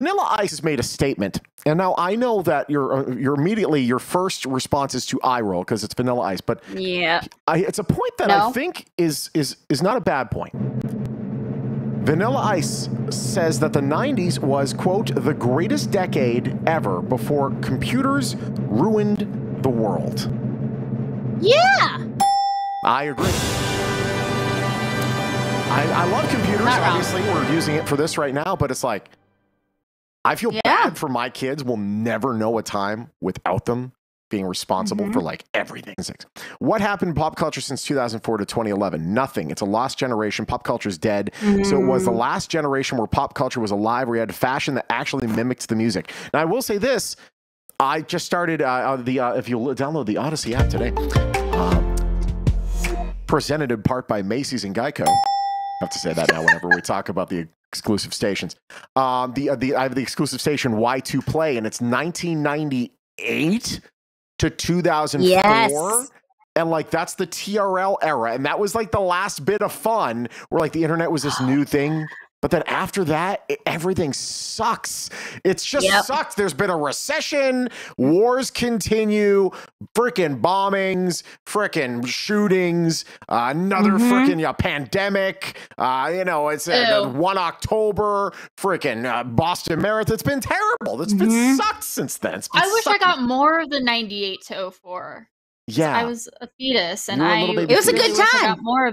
Vanilla Ice has made a statement, and now I know that you're uh, you're immediately your first response is to eye roll because it's Vanilla Ice, but Yeah. I, it's a point that I think is is is not a bad point. Vanilla Ice says that the 90s was quote the greatest decade ever before computers ruined the world. Yeah. I agree. I, I love computers. Obviously, we're using it for this right now, but it's like I feel Yeah. bad for my kids. We'll never know a time without them being responsible Mm-hmm. for like everything. What happened in pop culture since 2004 to 2011? Nothing. It's a lost generation. Pop culture's dead. So it was the last generation where pop culture was alive, where you had fashion that actually mimicked the music. Now, I will say this. I just started uh, uh, the uh, if you download the Audacy app today, um, presented in part by Macy's and Geico. I have to say that now whenever we talk about the exclusive stations. Um, the uh, the I have the exclusive station Y2 Play, and it's 1998 to 2004. Yes. And like that's the TRL era, and that was like the last bit of fun where like the internet was this new thing. But then after that, it- everything sucks. It's just Yep. sucks. There's been a recession, wars continue, freaking bombings, freaking shootings, uh, another Mhm. freaking yeah, pandemic. Uh, you know, it's uh, one October, freaking uh, Boston Marathon. It's been terrible. It's been Mhm. sucked since then. It's been I wish I got more of the 98 to 04. Yeah, I was a fetus and You were a I little baby It was a good really wish I time. got more of